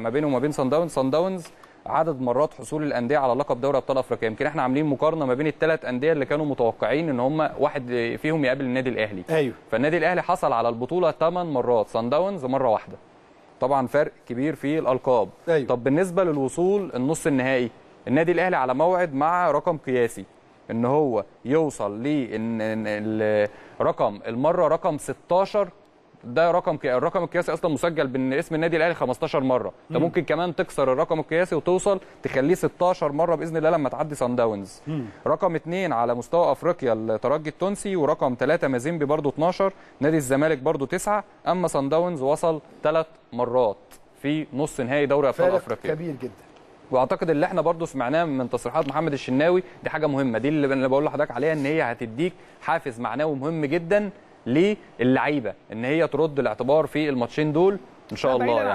ما بينه وما بين صن داونز صن داونز عدد مرات حصول الأندية على لقب دوري أبطال أفريقيا. يمكن إحنا عاملين مقارنة ما بين الثلاث أندية اللي كانوا متوقعين إن هم واحد فيهم يقابل النادي الأهلي. أيوه. فالنادي الأهلي حصل على البطولة 8 مرات. صن داونز مرة واحدة. طبعا فرق كبير في الألقاب. أيوة. طب بالنسبة للوصول النص النهائي النادي الأهلي على موعد مع رقم قياسي. إن هو يوصل لأن إن ال- رقم المرة رقم 16 ده رقم ك- الرقم القياسي أصلا مسجل بإن اسم النادي الأهلي 15 مرة. أنت ممكن كمان تكسر الرقم القياسي وتوصل تخليه 16 مرة بإذن الله لما تعدي سان داونز. رقم اثنين على مستوى أفريقيا الترجي التونسي ورقم ثلاثة مازيمبي برضو 12 نادي الزمالك برضو 9 أما سان داونز وصل ثلاث مرات في نص نهائي دوري أبطال أفريقيا. كبير جدا. وأعتقد اللي إحنا برضو سمعناه من تصريحات محمد الشناوي دي حاجة مهمة. دي اللي أنا بقول لحضرتك عليها إن هي هتديك حافز. معنوي مهم جدا للعيبة إن هي ترد الاعتبار في الماتشين دول إن شاء الله عن يعني.